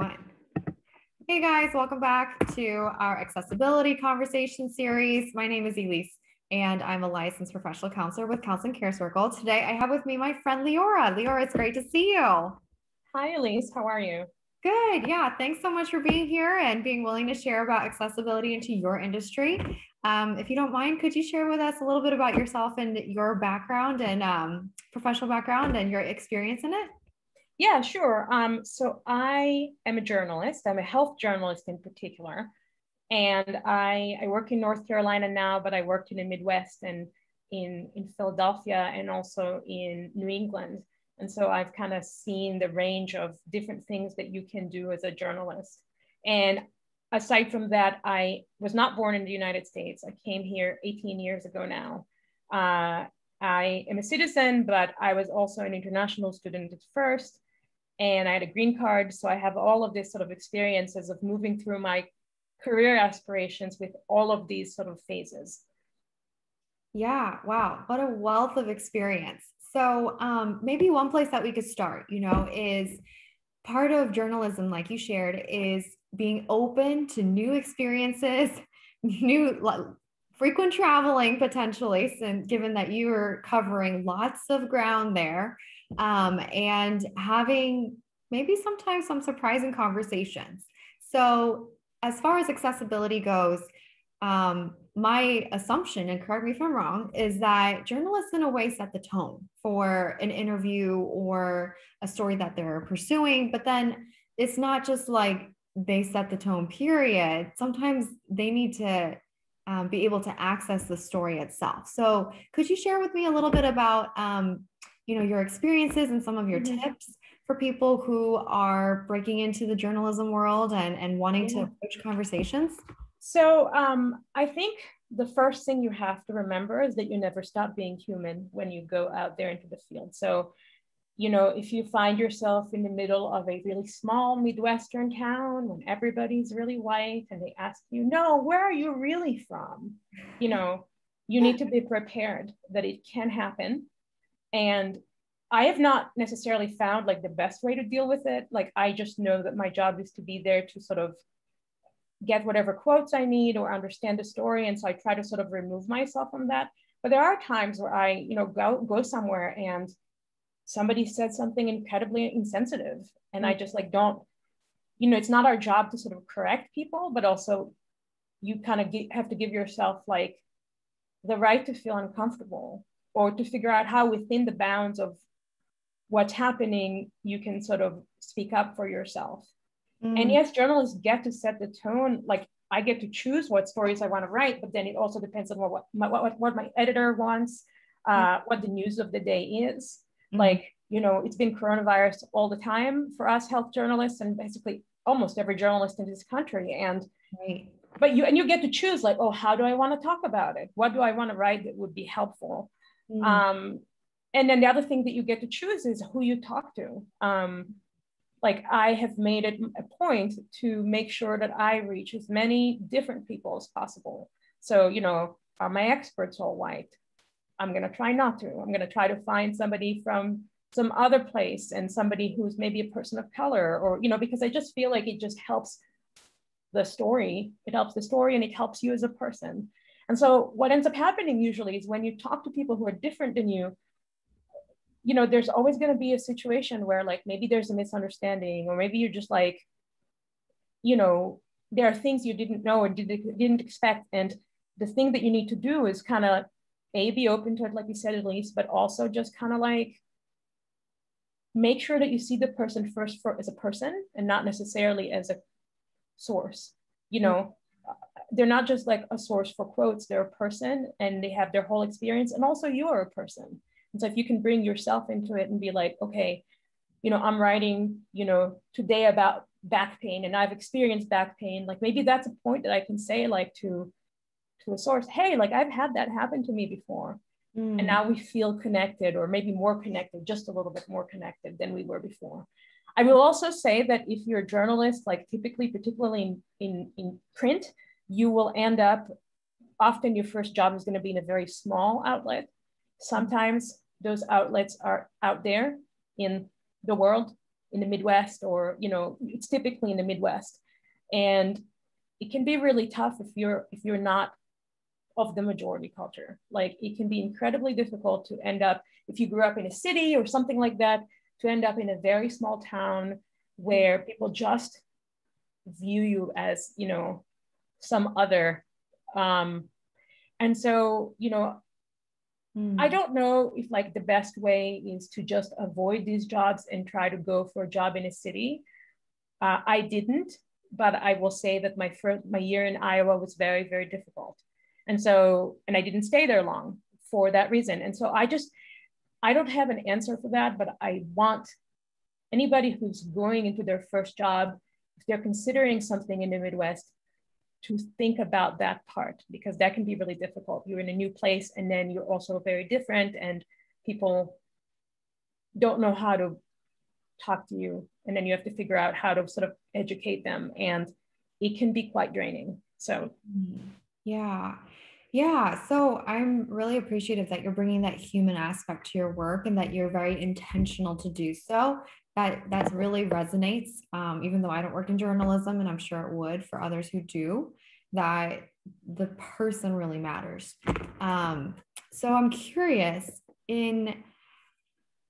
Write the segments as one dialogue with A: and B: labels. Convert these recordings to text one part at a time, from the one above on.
A: one. Hey guys, welcome back to our accessibility conversation series. My name is Ellice and I'm a licensed professional counselor with Counseling Care Circle. Today I have with me my friend Liora. Liora, it's great to see you.
B: Hi Ellice, how are you?
A: Good. Yeah. Thanks so much for being here and being willing to share about accessibility into your industry. Um, if you don't mind, could you share with us a little bit about yourself and your background and um, professional background and your experience in it?
B: Yeah, sure. Um, so I am a journalist. I'm a health journalist in particular. And I, I work in North Carolina now, but I worked in the Midwest and in, in Philadelphia and also in New England. And so I've kind of seen the range of different things that you can do as a journalist. And aside from that, I was not born in the United States. I came here 18 years ago now. Uh, I am a citizen, but I was also an international student at first and I had a green card. So I have all of this sort of experiences of moving through my career aspirations with all of these sort of phases.
A: Yeah, wow, what a wealth of experience. So um, maybe one place that we could start, you know, is part of journalism, like you shared, is being open to new experiences, new frequent traveling potentially, since given that you are covering lots of ground there um, and having maybe sometimes some surprising conversations. So, as far as accessibility goes, um, my assumption, and correct me if I'm wrong, is that journalists, in a way, set the tone for an interview or a story that they're pursuing. But then it's not just like they set the tone, period. Sometimes they need to um, be able to access the story itself. So, could you share with me a little bit about um, you know your experiences and some of your mm-hmm. tips for people who are breaking into the journalism world and and wanting yeah. to approach conversations
B: so um, i think the first thing you have to remember is that you never stop being human when you go out there into the field so you know if you find yourself in the middle of a really small midwestern town when everybody's really white and they ask you no where are you really from you know you need to be prepared that it can happen and I have not necessarily found like the best way to deal with it. Like I just know that my job is to be there to sort of get whatever quotes I need or understand the story. And so I try to sort of remove myself from that. But there are times where I, you know, go go somewhere and somebody said something incredibly insensitive. And I mm. just like don't, you know, it's not our job to sort of correct people, but also you kind of have to give yourself like the right to feel uncomfortable or to figure out how within the bounds of what's happening you can sort of speak up for yourself mm. and yes journalists get to set the tone like i get to choose what stories i want to write but then it also depends on what what my, what, what my editor wants uh, mm. what the news of the day is mm. like you know it's been coronavirus all the time for us health journalists and basically almost every journalist in this country and right. but you and you get to choose like oh how do i want to talk about it what do i want to write that would be helpful Mm. Um, and then the other thing that you get to choose is who you talk to. Um, like I have made it a point to make sure that I reach as many different people as possible. So, you know, are my experts all white? I'm going to try not to. I'm going to try to find somebody from some other place and somebody who's maybe a person of color or, you know, because I just feel like it just helps the story. It helps the story and it helps you as a person. And so what ends up happening usually is when you talk to people who are different than you, you know, there's always going to be a situation where like maybe there's a misunderstanding, or maybe you're just like, you know, there are things you didn't know or didn't, didn't expect. And the thing that you need to do is kind of a be open to it, like you said, at least, but also just kind of like make sure that you see the person first for as a person and not necessarily as a source. You mm-hmm. know, they're not just like a source for quotes, they're a person and they have their whole experience. And also you're a person. And so if you can bring yourself into it and be like, okay, you know, I'm writing, you know, today about back pain and I've experienced back pain. Like maybe that's a point that I can say like to to a source, hey, like I've had that happen to me before. Mm. And now we feel connected or maybe more connected, just a little bit more connected than we were before. I will also say that if you're a journalist, like typically, particularly in, in, in print, you will end up, often your first job is going to be in a very small outlet. Sometimes those outlets are out there in the world in the Midwest, or you know, it's typically in the Midwest, and it can be really tough if you're if you're not of the majority culture. Like it can be incredibly difficult to end up if you grew up in a city or something like that to end up in a very small town where people just view you as you know some other um, and so you know mm. i don't know if like the best way is to just avoid these jobs and try to go for a job in a city. Uh, i didn't but i will say that my first my year in iowa was very very difficult. And so and i didn't stay there long for that reason. And so i just i don't have an answer for that but i want anybody who's going into their first job if they're considering something in the midwest to think about that part because that can be really difficult. You're in a new place and then you're also very different and people don't know how to talk to you and then you have to figure out how to sort of educate them and it can be quite draining. So
A: yeah. Yeah, so I'm really appreciative that you're bringing that human aspect to your work and that you're very intentional to do so that that really resonates um, even though i don't work in journalism and i'm sure it would for others who do that the person really matters. Um, so i'm curious in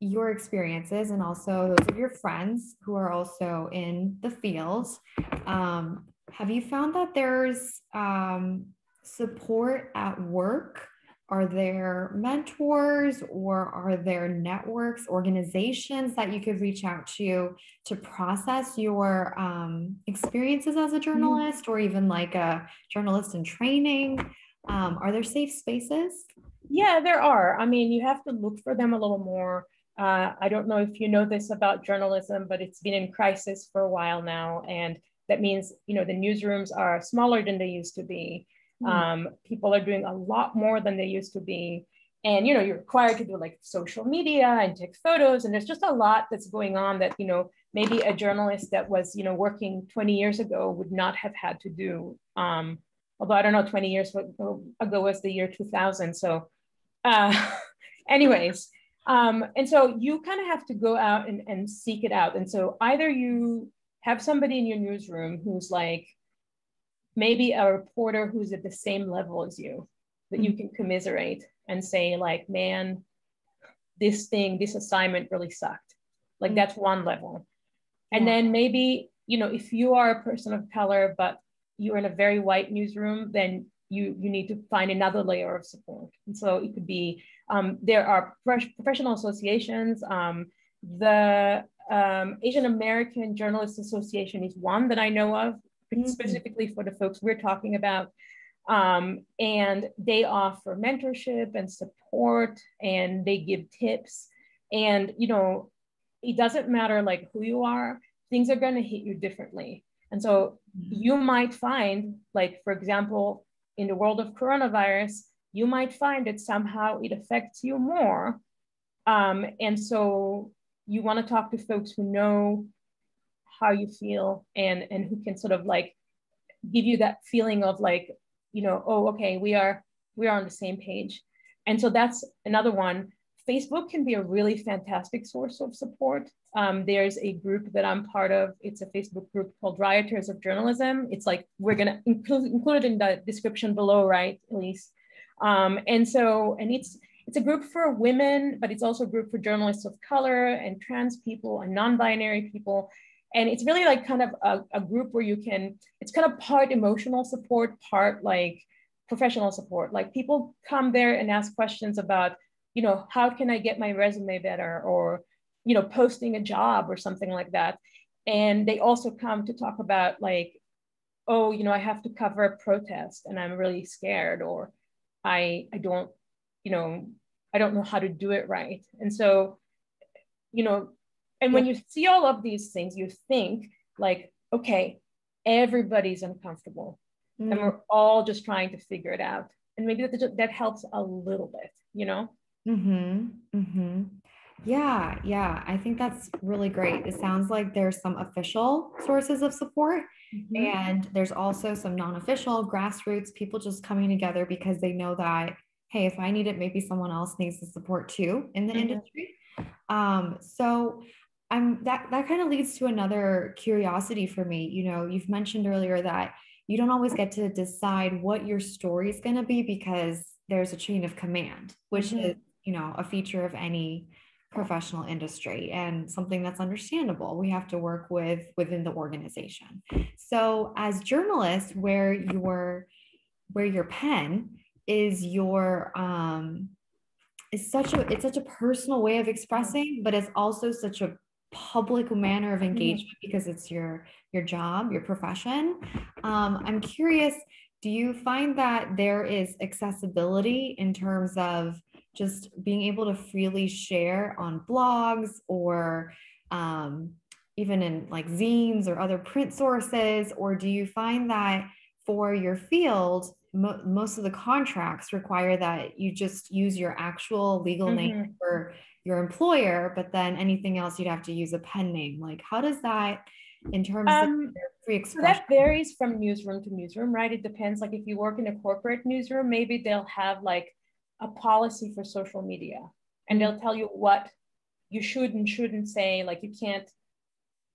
A: your experiences and also those of your friends who are also in the fields um, have you found that there's um, support at work are there mentors or are there networks, organizations that you could reach out to to process your um, experiences as a mm-hmm. journalist or even like a journalist in training? Um, are there safe spaces?
B: Yeah, there are. I mean, you have to look for them a little more. Uh, I don't know if you know this about journalism, but it's been in crisis for a while now. And that means, you know, the newsrooms are smaller than they used to be. Hmm. Um, people are doing a lot more than they used to be. And, you know, you're required to do like social media and take photos. And there's just a lot that's going on that, you know, maybe a journalist that was, you know, working 20 years ago would not have had to do. Um, although I don't know, 20 years ago was the year 2000. So uh, anyways, um, and so you kind of have to go out and, and seek it out. And so either you have somebody in your newsroom who's like, maybe a reporter who's at the same level as you that you mm-hmm. can commiserate and say like man this thing this assignment really sucked like mm-hmm. that's one level and yeah. then maybe you know if you are a person of color but you're in a very white newsroom then you you need to find another layer of support and so it could be um, there are professional associations um, the um, asian american journalists association is one that i know of mm-hmm. specifically for the folks we're talking about. Um, and they offer mentorship and support and they give tips. And, you know, it doesn't matter like who you are, things are going to hit you differently. And so mm-hmm. you might find, like, for example, in the world of coronavirus, you might find that somehow it affects you more. Um, and so you want to talk to folks who know how you feel and and who can sort of like give you that feeling of like you know oh okay we are we are on the same page. And so that's another one. Facebook can be a really fantastic source of support. Um, there's a group that i'm part of. It's a facebook group called Riotrrs of Journalism. It's like we're going to include include in the description below right Ellice? Um, and so and it's it's a group for women but it's also a group for journalists of color and trans people and non-binary people and it's really like kind of a, a group where you can it's kind of part emotional support part like professional support. Like people come there and ask questions about you know how can i get my resume better? Or you know posting a job or something like that. And they also come to talk about like oh you know i have to cover a protest and i'm really scared. Or i i don't you know i don't know how to do it right. And so you know and when you see all of these things, you think like, okay, everybody's uncomfortable mm. and we're all just trying to figure it out. And maybe that, that helps a little bit, you know?
A: Mm-hmm. Mm-hmm. Yeah, yeah. I think that's really great. It sounds like there's some official sources of support mm-hmm. and there's also some non-official grassroots people just coming together because they know that, hey, if I need it, maybe someone else needs the support too in the mm-hmm. industry. Um, so I'm that that kind of leads to another curiosity for me. You know, you've mentioned earlier that you don't always get to decide what your story is going to be because there's a chain of command, which mm-hmm. is, you know, a feature of any professional industry and something that's understandable we have to work with within the organization so as journalists where your where your pen is your um is such a it's such a personal way of expressing but it's also such a public manner of mm-hmm. engagement because it's your your job your profession um, i'm curious do you find that there is accessibility in terms of just being able to freely share on blogs or um, even in like zines or other print sources or do you find that for your field mo- most of the contracts require that you just use your actual legal mm-hmm. name for your employer, but then anything else you'd have to use a pen name. Like, how does that, in terms um, of free expression?
B: So that varies from newsroom to newsroom, right? It depends. Like, if you work in a corporate newsroom, maybe they'll have like a policy for social media, and they'll tell you what you should and shouldn't say. Like, you can't,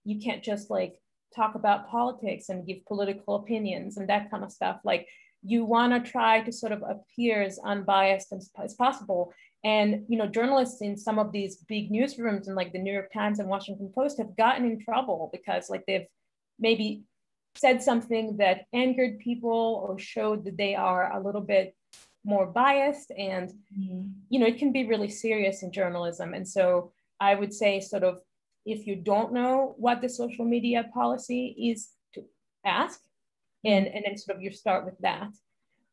B: you can't just like talk about politics and give political opinions and that kind of stuff. Like, you want to try to sort of appear as unbiased as, as possible and you know journalists in some of these big newsrooms and like the new york times and washington post have gotten in trouble because like they've maybe said something that angered people or showed that they are a little bit more biased. And mm-hmm. you know it can be really serious in journalism. And so i would say sort of if you don't know what the social media policy is to ask and and then sort of you start with that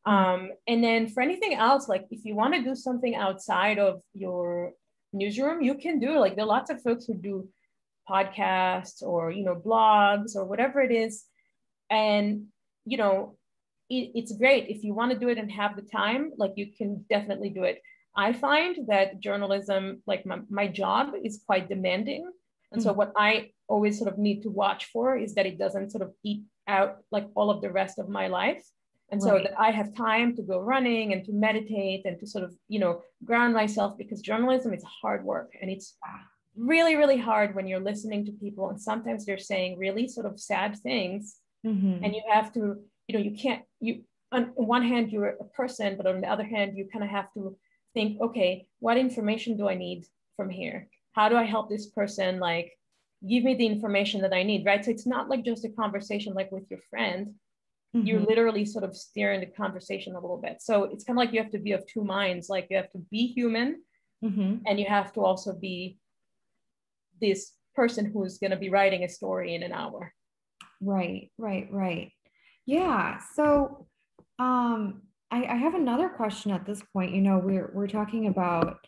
B: um, and then for anything else like if you want to do something outside of your newsroom you can do like there are lots of folks who do podcasts or you know blogs or whatever it is. And you know it, it's great. If you want to do it and have the time like you can definitely do it. I find that journalism like my, my job is quite demanding. And mm-hmm. so what i always sort of need to watch for is that it doesn't sort of eat out like all of the rest of my life and so that i have time to go running and to meditate and to sort of you know ground myself because journalism is hard work and it's really really hard when you're listening to people and sometimes they're saying really sort of sad things mm-hmm. and you have to you know you can't you on one hand you're a person but on the other hand you kind of have to think okay what information do i need from here how do i help this person like give me the information that I need, right? So it's not like just a conversation like with your friend. Mm-hmm. You're literally sort of steering the conversation a little bit. So it's kind of like you have to be of two minds. Like you have to be human mm-hmm. and you have to also be this person who's going to be writing a story in an hour.
A: Right, right, right. Yeah. So um I, I have another question at this point. You know, we're we're talking about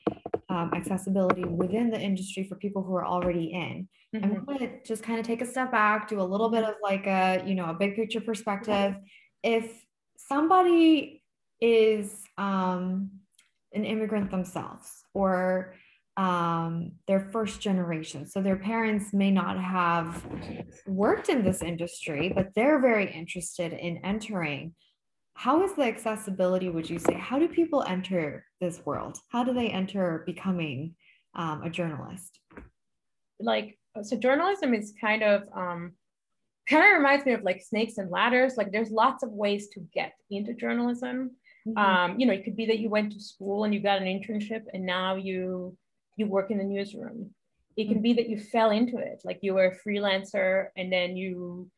A: um, accessibility within the industry for people who are already in. Mm-hmm. I'm going to just kind of take a step back, do a little bit of like a, you know, a big picture perspective. If somebody is um, an immigrant themselves or um, their first generation, so their parents may not have worked in this industry, but they're very interested in entering how is the accessibility would you say how do people enter this world? How do they enter becoming um, a journalist?
B: Like so journalism is kind of um, kind of reminds me of like snakes and ladders. Like there's lots of ways to get into journalism. Mm-hmm. um, you know it could be that you went to school and you got an internship and now you you work in the newsroom. It can mm-hmm. be that you fell into it. Like you were a freelancer and then you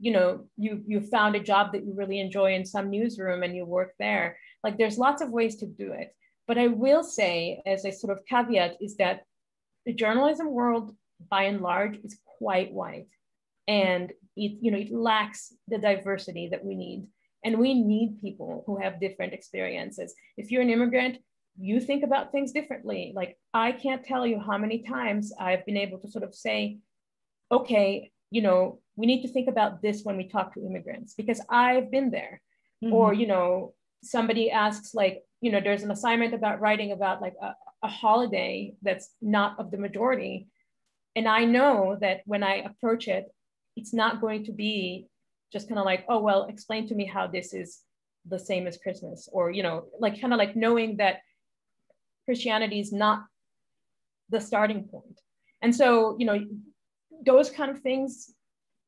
B: you know you you found a job that you really enjoy in some newsroom and you work there. Like there's lots of ways to do it. But i will say as a sort of caveat is that the journalism world by and large is quite white. And it you know it lacks the diversity that we need. And we need people who have different experiences. If you're an immigrant you think about things differently. Like i can't tell you how many times i've been able to sort of say okay you know we need to think about this when we talk to immigrants because I've been there. Mm-hmm. Or, you know, somebody asks, like, you know, there's an assignment about writing about like a, a holiday that's not of the majority. And I know that when I approach it, it's not going to be just kind of like, oh, well, explain to me how this is the same as Christmas, or, you know, like kind of like knowing that Christianity is not the starting point And so, you know, those kind of things,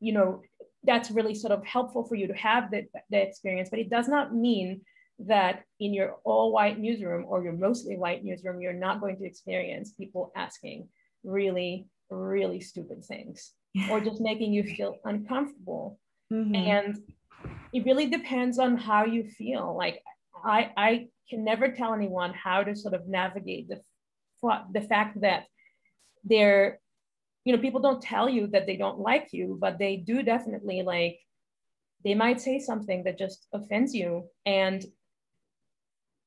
B: you know, that's really sort of helpful for you to have the, the experience, but it does not mean that in your all white newsroom or your mostly white newsroom, you're not going to experience people asking really, really stupid things or just making you feel uncomfortable. Mm-hmm. And it really depends on how you feel. Like I, I can never tell anyone how to sort of navigate the, the fact that they're you know people don't tell you that they don't like you but they do definitely like they might say something that just offends you and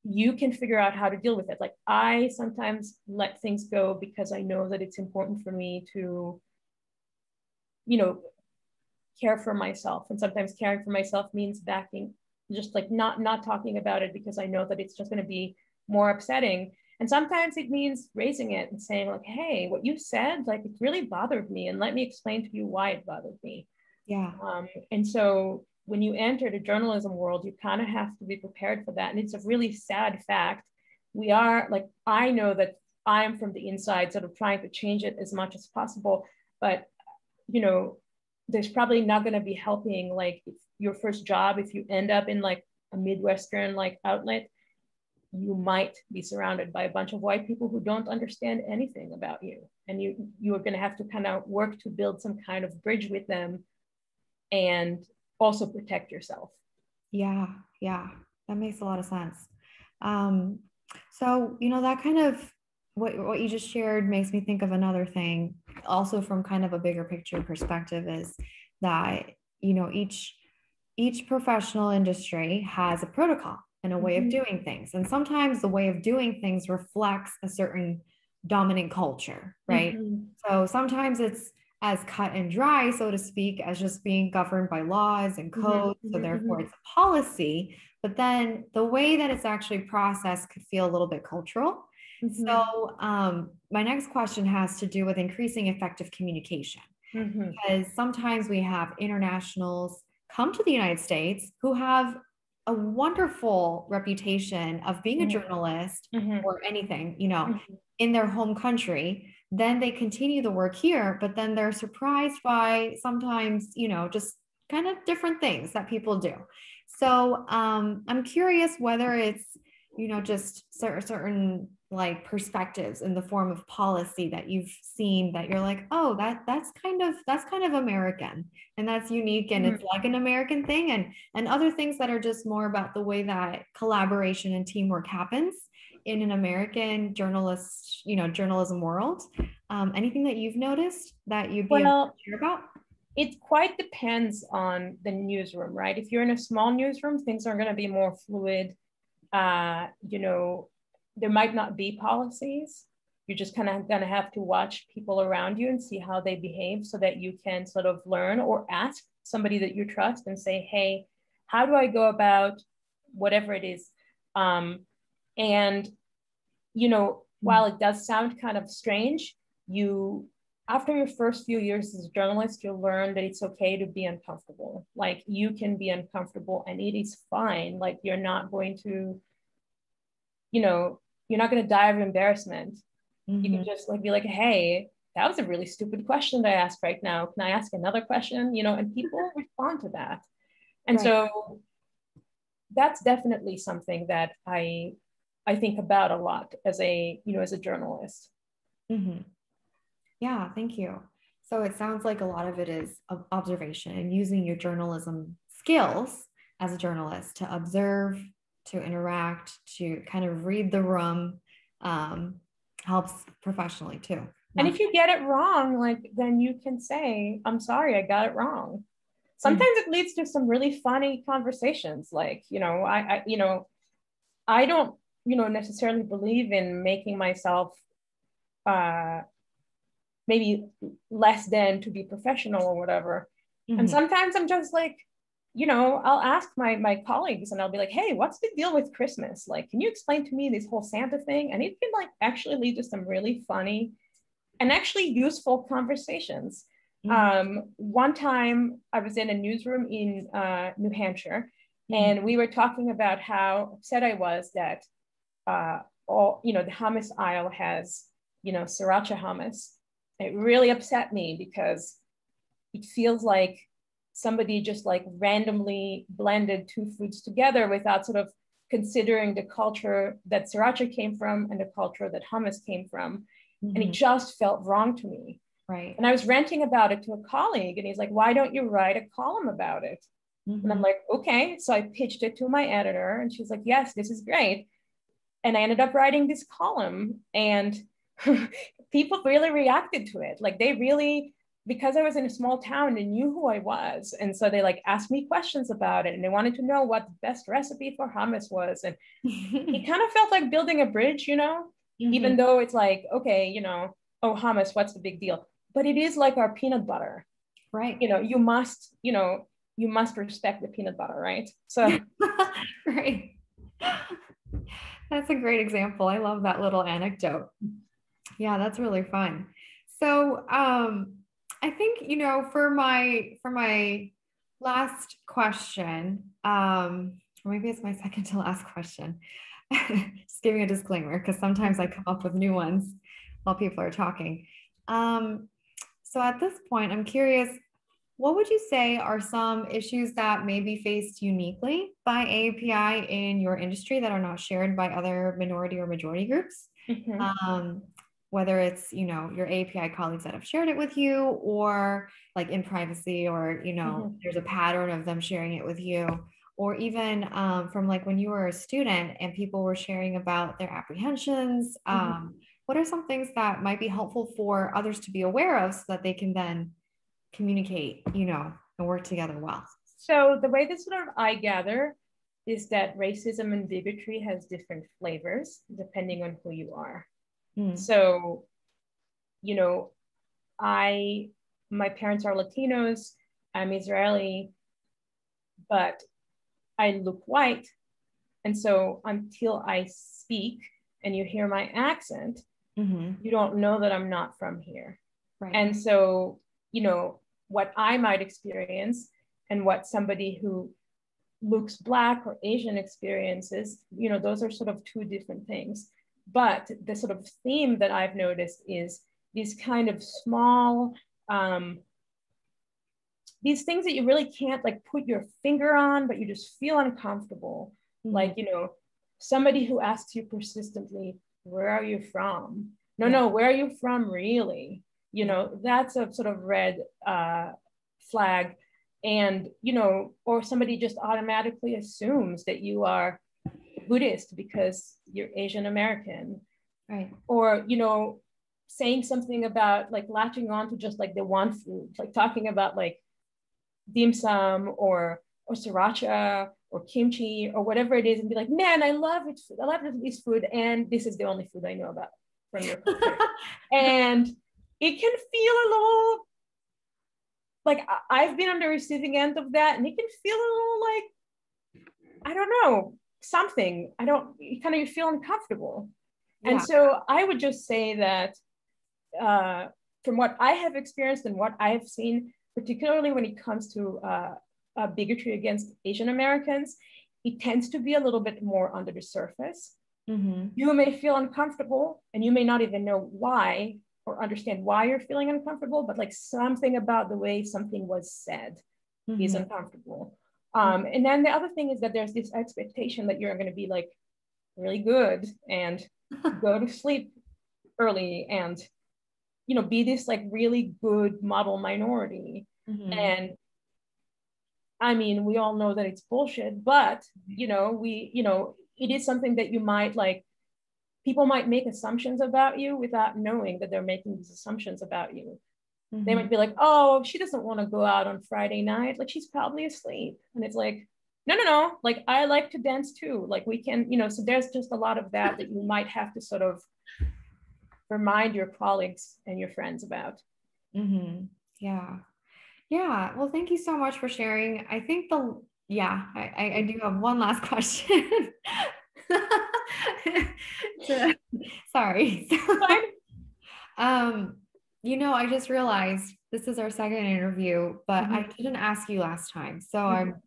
B: you can figure out how to deal with it. Like i sometimes let things go because i know that it's important for me to you know care for myself and sometimes caring for myself means backing just like not not talking about it because i know that it's just going to be more upsetting and sometimes it means raising it and saying, like, hey, what you said, like, it really bothered me. And let me explain to you why it bothered me.
A: Yeah.
B: Um, and so when you enter the journalism world, you kind of have to be prepared for that. And it's a really sad fact. We are like, I know that I'm from the inside, sort of trying to change it as much as possible. But, you know, there's probably not going to be helping like your first job if you end up in like a Midwestern like outlet you might be surrounded by a bunch of white people who don't understand anything about you. And you you are going to have to kind of work to build some kind of bridge with them and also protect yourself.
A: Yeah yeah that makes a lot of sense. Um, so you know that kind of what, what you just shared makes me think of another thing also from kind of a bigger picture perspective is that you know each each professional industry has a protocol and a way mm-hmm. of doing things. And sometimes the way of doing things reflects a certain dominant culture, right? Mm-hmm. So sometimes it's as cut and dry, so to speak, as just being governed by laws and mm-hmm. codes. Mm-hmm. So therefore it's a policy. But then the way that it's actually processed could feel a little bit cultural. Mm-hmm. So um, my next question has to do with increasing effective communication. Mm-hmm. Because sometimes we have internationals come to the United States who have a wonderful reputation of being a mm-hmm. journalist mm-hmm. or anything, you know, mm-hmm. in their home country, then they continue the work here, but then they're surprised by sometimes, you know, just kind of different things that people do. So um, I'm curious whether it's, you know, just certain like perspectives in the form of policy that you've seen that you're like oh that that's kind of that's kind of american and that's unique and mm-hmm. it's like an american thing and and other things that are just more about the way that collaboration and teamwork happens in an american journalist you know journalism world. Um, anything that you've noticed that you'd be well, able to share about?
B: it quite depends on the newsroom right? If you're in a small newsroom things are going to be more fluid. Uh, you know there might not be policies. You're just kind of going to have to watch people around you and see how they behave so that you can sort of learn or ask somebody that you trust and say, hey, how do I go about whatever it is? Um, and, you know, while it does sound kind of strange, you, after your first few years as a journalist, you'll learn that it's okay to be uncomfortable. Like you can be uncomfortable and it is fine. Like you're not going to, you know, you're not going to die of embarrassment. Mm-hmm. You can mm-hmm. just like be like, hey, that was a really stupid question that I asked right now. Can I ask another question? You know, and people respond to that. And right. so that's definitely something that I I think about a lot as a you know as a journalist.
A: Mm-hmm. Yeah, thank you. So it sounds like a lot of it is observation and using your journalism skills as a journalist to observe, to interact, to kind of read the room um, helps professionally too.
B: And if you get it wrong, like then you can say, I'm sorry, I got it wrong. Sometimes mm-hmm. it leads to some really funny conversations. Like, you know, I, I, you know, I don't, you know, necessarily believe in making myself uh maybe less than to be professional or whatever. Mm-hmm. And sometimes I'm just like, you know, I'll ask my my colleagues and I'll be like, hey, what's the deal with Christmas? Like, can you explain to me this whole Santa thing? And it can like actually lead to some really funny and actually useful conversations. Mm-hmm. Um, one time I was in a newsroom in uh, New Hampshire, mm-hmm. and we were talking about how upset I was that uh, all you know the hummus aisle has you know sriracha hummus, it really upset me because it feels like somebody just like randomly blended two foods together without sort of considering the culture that sriracha came from and the culture that hummus came from. Mm-hmm. And it mm-hmm. just felt wrong to me.
A: Right.
B: And I was ranting about it to a colleague, and he's like, Why don't you write a column about it? Mm-hmm. And I'm mm-hmm. like, Okay. So I pitched it to my editor, and she's like, Yes, this is great. And I ended up writing this column, and people really reacted to it. Like, they really, because I was in a small town, and knew who I was. And so they like asked me questions about it, and they wanted to know what the best recipe for hummus was. And it kind of felt like building a bridge, you know, mm-hmm. even though it's like, okay, you know, oh, hummus, what's the big deal? but it is like our peanut butter
A: right
B: you know you must you know you must respect the peanut butter right so
A: right that's a great example i love that little anecdote yeah that's really fun so um i think you know for my for my last question um or maybe it's my second to last question just giving a disclaimer because sometimes i come up with new ones while people are talking um so at this point, I'm curious, what would you say are some issues that may be faced uniquely by AAPI in your industry that are not shared by other minority or majority groups? Mm-hmm. Um, whether it's you know your api colleagues that have shared it with you, or like in privacy, or you know mm-hmm. there's a pattern of them sharing it with you, or even um, from like when you were a student and people were sharing about their apprehensions. Mm-hmm. Um, what are some things that might be helpful for others to be aware of so that they can then communicate, you know, and work together well?
B: So the way that sort of I gather is that racism and bigotry has different flavors depending on who you are. Mm. So, you know, I my parents are Latinos, I'm Israeli, but I look white. And so until I speak and you hear my accent, mm-hmm. you don't know that I'm not from here. Right. And so, you know, what I might experience and what somebody who looks Black or Asian experiences, you know, those are sort of two different things. But the sort of theme that I've noticed is these kind of small, um, these things that you really can't like put your finger on, but you just feel uncomfortable. Mm-hmm. Like, you know, somebody who asks you persistently, where are you from? No, no, where are you from really? You know, that's a sort of red uh, flag. And, you know, or somebody just automatically assumes that you are Buddhist because you're Asian American.
A: Right.
B: Or, you know, saying something about like latching on to just like the one food, like talking about like dim sum or or sriracha or kimchi or whatever it is and be like, man, I love it. I love this food. And this is the only food I know about from your culture. and it can feel a little like I've been on the receiving end of that and it can feel a little like, I don't know, something. I don't, kind of you feel uncomfortable. Yeah. And so I would just say that uh, from what I have experienced and what I have seen, particularly when it comes to uh, uh, bigotry against Asian Americans, it tends to be a little bit more under the surface. Mm-hmm. You may feel uncomfortable and you may not even know why or understand why you're feeling uncomfortable, but like something about the way something was said mm-hmm. is uncomfortable. Um, and then the other thing is that there's this expectation that you're going to be like really good and go to sleep early and you know be this like really good model minority mm-hmm. and I mean, we all know that it's bullshit, but you know, we, you know, it is something that you might like, people might make assumptions about you without knowing that they're making these assumptions about you. Mm-hmm. They might be like, oh, she doesn't want to go out on Friday night. Like she's probably asleep. And it's like, no, no, no. Like I like to dance too. Like we can, you know, so there's just a lot of that that you might have to sort of remind your colleagues and your friends about.
A: Mm-hmm. Yeah. Yeah. Well, thank you so much for sharing. I think the, yeah, I, I do have one last question. sorry. um, you know, I just realized this is our second interview, but mm-hmm. I didn't ask you last time. So mm-hmm. I'm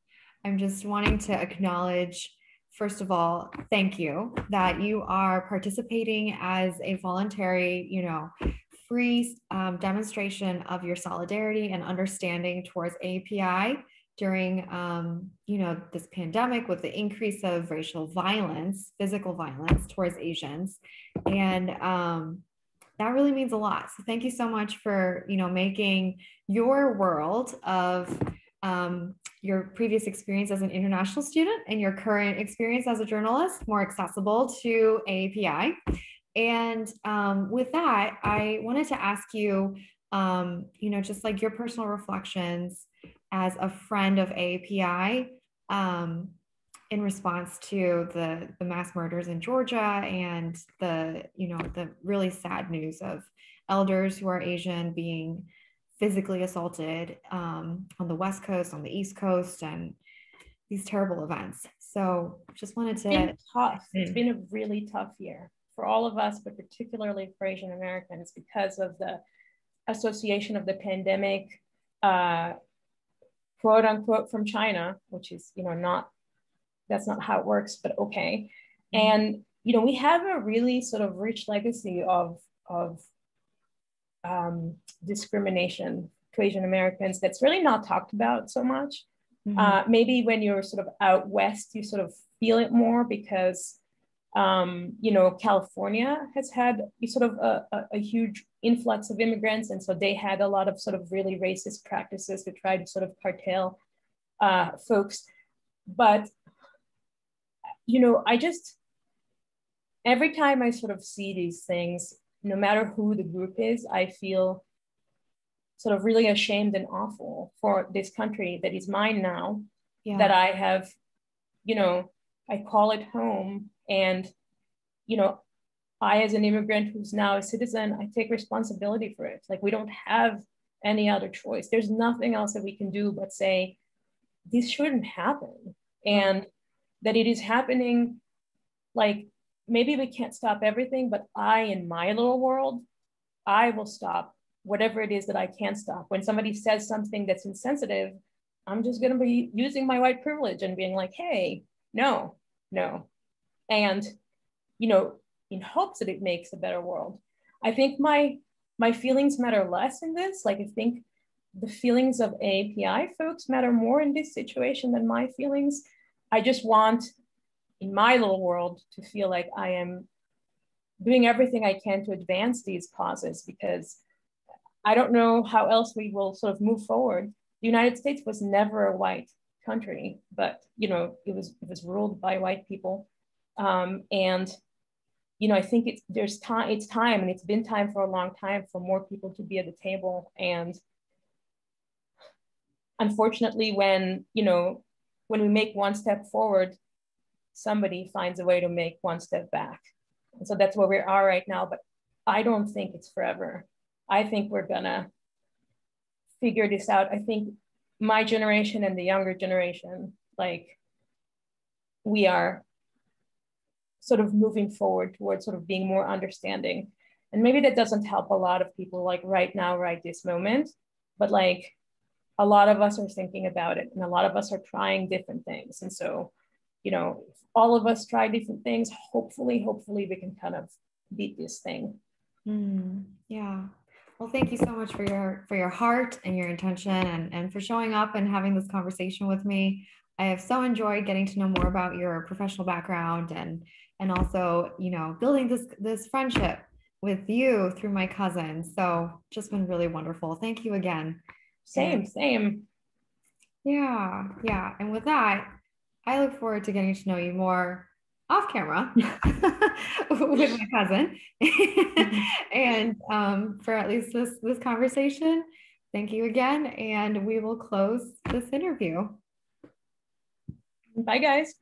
A: I'm just wanting to acknowledge first of all, thank you that you are participating as a voluntary, you know, free um, demonstration of your solidarity and understanding towards API during um, you know this pandemic with the increase of racial violence physical violence towards asians and um, that really means a lot so thank you so much for you know making your world of um, your previous experience as an international student and your current experience as a journalist more accessible to AAPI. And um, with that, I wanted to ask you, um, you know, just like your personal reflections as a friend of AAPI um, in response to the, the mass murders in Georgia and the, you know, the really sad news of elders who are Asian being physically assaulted um, on the West Coast, on the East Coast, and these terrible events. So just wanted to.
B: It's been tough. It's been a really tough year for all of us, but particularly for Asian Americans because of the association of the pandemic, uh, quote unquote, from China, which is, you know, not, that's not how it works, but okay. Mm-hmm. And, you know, we have a really sort of rich legacy of, of um, discrimination to Asian Americans that's really not talked about so much. Mm-hmm. Uh, maybe when you're sort of out west, you sort of feel it more because, um, you know, California has had sort of a, a, a, huge influx of immigrants. And so they had a lot of sort of really racist practices to try to sort of cartel uh, folks. But, you know, I just, every time I sort of see these things, no matter who the group is, I feel sort of really ashamed and awful for this country that is mine now, yeah. that I have, you know, I call it home. And, you know, I, as an immigrant who's now a citizen, I take responsibility for it. Like, we don't have any other choice. There's nothing else that we can do but say, this shouldn't happen. And that it is happening like maybe we can't stop everything, but I, in my little world, I will stop whatever it is that I can't stop. When somebody says something that's insensitive, I'm just going to be using my white privilege and being like, hey, no, no. And, you know, in hopes that it makes a better world. I think my my feelings matter less in this. Like I think the feelings of API folks matter more in this situation than my feelings. I just want in my little world to feel like I am doing everything I can to advance these causes because I don't know how else we will sort of move forward. The United States was never a white country, but you know it was it was ruled by white people, um, and you know I think it's there's time it's time and it's been time for a long time for more people to be at the table and unfortunately when you know when we make one step forward somebody finds a way to make one step back. And so that's where we are right now. But I don't think it's forever. I think we're gonna figure this out. I think my generation and the younger generation, like we are sort of moving forward towards sort of being more understanding. And maybe that doesn't help a lot of people like right now, right this moment, but like a lot of us are thinking about it and a lot of us are trying different things. And so, you know, all of us try different things. Hopefully, hopefully we can kind of beat this thing.
A: Mm, yeah. Well, thank you so much for your for your heart and your intention and, and for showing up and having this conversation with me. I have so enjoyed getting to know more about your professional background and and also, you know, building this this friendship with you through my cousin. So just been really wonderful. Thank you again.
B: Same, same.
A: Yeah, yeah. And with that, I look forward to getting to know you more off camera with my cousin. and um, for at least this this conversation, thank you again. And we will close this interview.
B: Bye, guys.